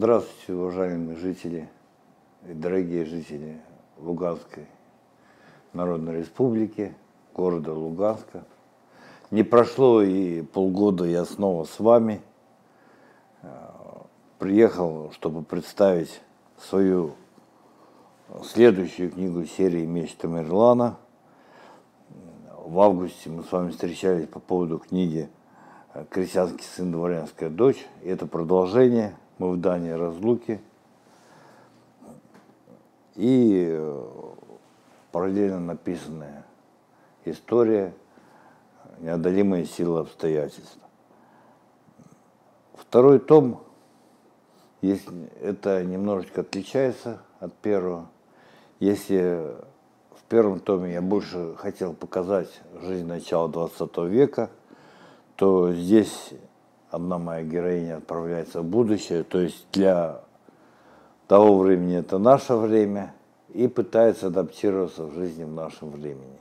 Здравствуйте, уважаемые жители и дорогие жители Луганской Народной Республики, города Луганска. Не прошло и полгода, я снова с вами. Приехал, чтобы представить свою следующую книгу серии «Меч Тамерлана». В августе мы с вами встречались по поводу книги «Крестьянский сын, дворянская дочь». И это продолжение – мы в Дании разлуки. И э, параллельно написанная история «Неодолимые силы обстоятельств». Второй том, если это немножечко отличается от первого. Если в первом томе я больше хотел показать жизнь начала 20 века, то здесь одна моя героиня отправляется в будущее, то есть для того времени это наше время, и пытается адаптироваться в жизни в нашем времени.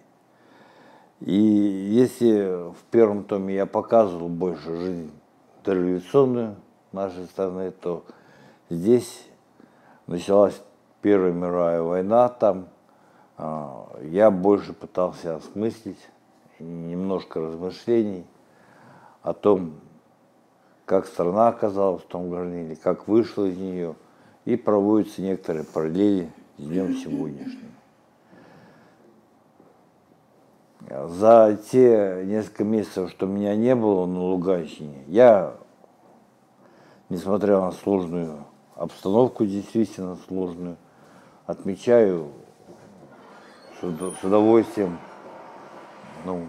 И если в первом томе я показывал больше жизнь дореволюционную нашей страны, то здесь началась Первая мировая война, там а, я больше пытался осмыслить немножко размышлений о том, как страна оказалась в том горниле, как вышла из нее, и проводятся некоторые параллели с днем сегодняшним. За те несколько месяцев, что меня не было на Луганщине, я, несмотря на сложную обстановку, действительно сложную, отмечаю с удовольствием ну,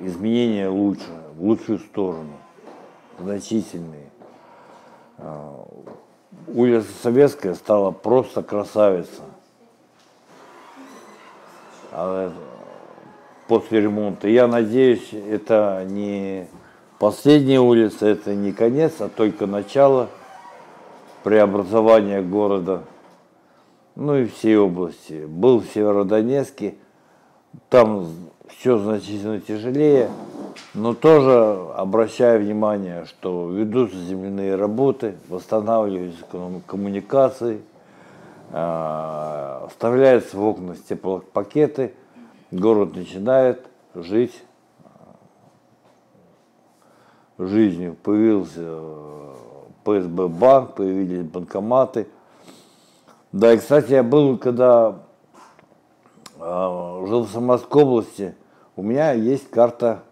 изменения лучше, в лучшую сторону значительные. А, улица Советская стала просто красавица. После ремонта. Я надеюсь, это не последняя улица, это не конец, а только начало преобразования города, ну и всей области. Был в Северодонецке, там все значительно тяжелее. Но тоже обращаю внимание, что ведутся земляные работы, восстанавливаются коммуникации, а, вставляются в окна теплопакеты, город начинает жить жизнью. Появился э, ПСБ банк, появились банкоматы. Да, и, кстати, я был, когда э, жил в Самарской области, у меня есть карта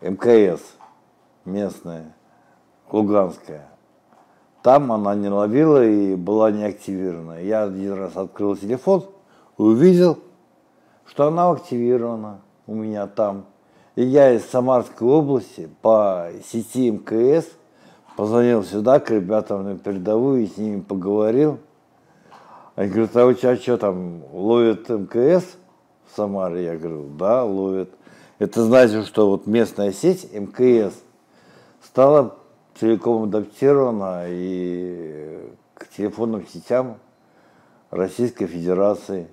МКС местная, Луганская. Там она не ловила и была не активирована. Я один раз открыл телефон и увидел, что она активирована у меня там. И я из Самарской области по сети МКС позвонил сюда к ребятам на передовую и с ними поговорил. Они говорят, а у тебя что там, ловят МКС в Самаре? Я говорю, да, ловят. Это значит, что вот местная сеть МКС стала целиком адаптирована и к телефонным сетям Российской Федерации.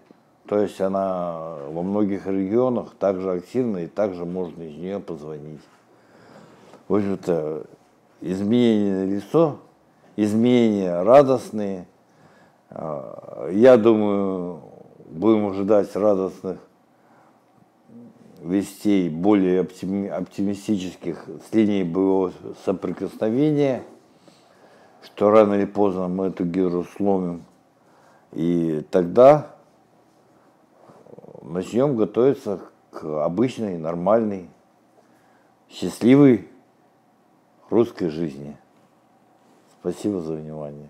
То есть она во многих регионах также активна и также можно из нее позвонить. В общем-то, изменения на лицо, изменения радостные. А, я думаю, будем ожидать радостных вестей более оптимистических с линией боевого соприкосновения, что рано или поздно мы эту гидру сломим. И тогда начнем готовиться к обычной, нормальной, счастливой русской жизни. Спасибо за внимание.